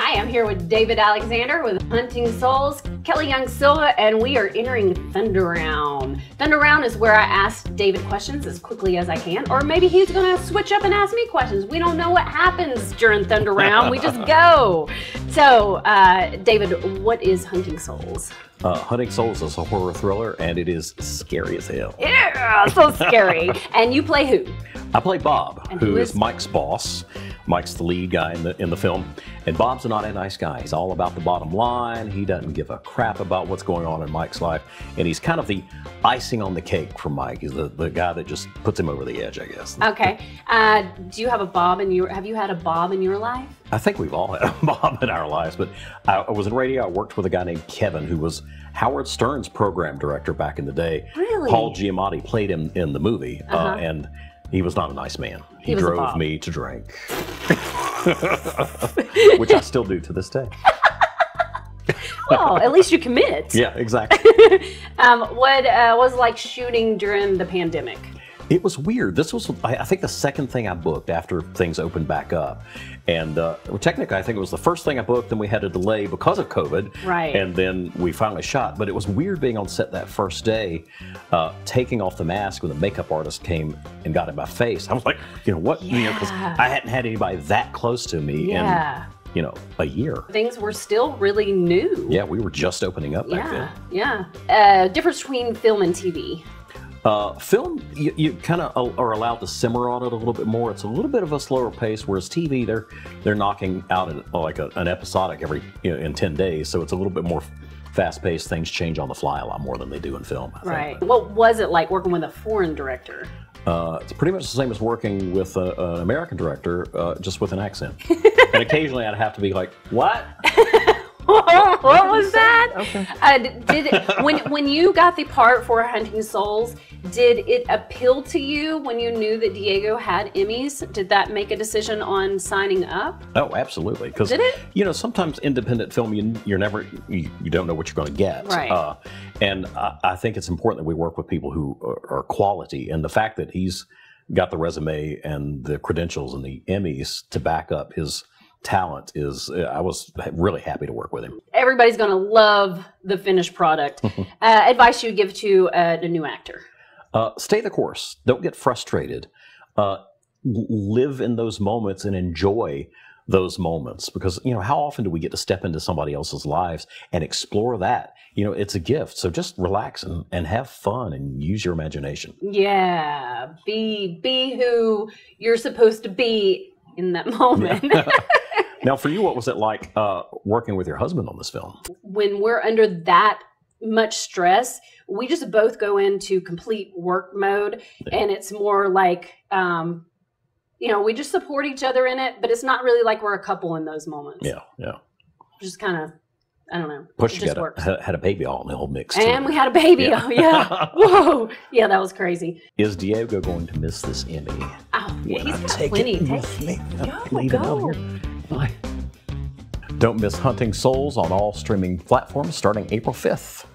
Hi, I'm here with David Alexander with Hunting Souls, Kelly Young Silva, and we are entering Thunder Round. Thunder Round is where I ask David questions as quickly as I can, or maybe he's gonna switch up and ask me questions. We don't know what happens during Thunder Round, we just go. So, uh, David, what is Hunting Souls? Uh, Hunting Souls is a horror thriller, and it is scary as hell. Yeah, so scary. and you play who? I play Bob, who who is is- Mike's boss. Mike's the lead guy in the in the film, and Bob's not a nice guy. He's all about the bottom line. He doesn't give a crap about what's going on in Mike's life, and he's kind of the icing on the cake for Mike. He's the, the guy that just puts him over the edge, I guess. Okay. Uh, do you have a Bob in your? Have you had a Bob in your life? I think we've all had a Bob in our lives, but I, I was in radio. I worked with a guy named Kevin, who was Howard Stern's program director back in the day. Really? Paul Giamatti played him in the movie, uh Uh-huh. and he was not a nice man. He, He drove me to drink, which I still do to this day. Well, at least you commit. Yeah, exactly. Um, what uh, was it like shooting during the pandemic? It was weird. This was, I I think, the second thing I booked after things opened back up. And uh, well, technically, I think it was the first thing I booked, then we had a delay because of COVID. Right. And then we finally shot. But it was weird being on set that first day, uh, taking off the mask when the makeup artist came and got in my face. I was like, you know what? You know, because Yeah. I hadn't had anybody that close to me Yeah. in, you know, a year. Things were still really new. Yeah, we were just opening up back then. Yeah, yeah. Uh, difference between film and TV. Uh, film, you, you kind of are allowed to simmer on it a little bit more. It's a little bit of a slower pace, whereas TV, they're they're knocking out an, like a, an episodic every you know, in ten days, so it's a little bit more fast paced. Things change on the fly a lot more than they do in film. I think. Right. What was it like working with a foreign director? Uh, it's pretty much the same as working with a, an American director, uh, just with an accent. and occasionally, I'd have to be like, "What?" what was that? Okay. Uh, did it, when when you got the part for Hunting Souls, did it appeal to you when you knew that Diego had Emmys? Did that make a decision on signing up? Oh, absolutely. Because Did it? you know sometimes independent film you, you're never you, you don't know what you're going to get. Right. Uh, and I, I think it's important that we work with people who are, are quality. And the fact that he's got the resume and the credentials and the Emmys to back up his talent is I was really happy to work with him. Everybody's gonna love the finished product. uh, advice you would give to uh, a new actor? Uh, stay the course. Don't get frustrated. Uh, live in those moments and enjoy those moments because you know how often do we get to step into somebody else's lives and explore that you know it's a gift so just relax and, and have fun and use your imagination Yeah, be be who you're supposed to be in that moment. now for you what was it like uh, working with your husband on this film when we're under that much stress, we just both go into complete work mode, and it's more like, um, you know, we just support each other in it, but it's not really like we're a couple in those moments. yeah yeah just kind of, I don't know. plus it you just got works. had- a baby all in the whole mix too. And we had a baby. Yeah. Oh yeah. Whoa. Yeah, that was crazy. is diego going to miss this emmy Oh, yeah, when he's I got take plenty. it Take with me I'm Go, Bye. Don't miss Hunting Souls on all streaming platforms starting April 5th.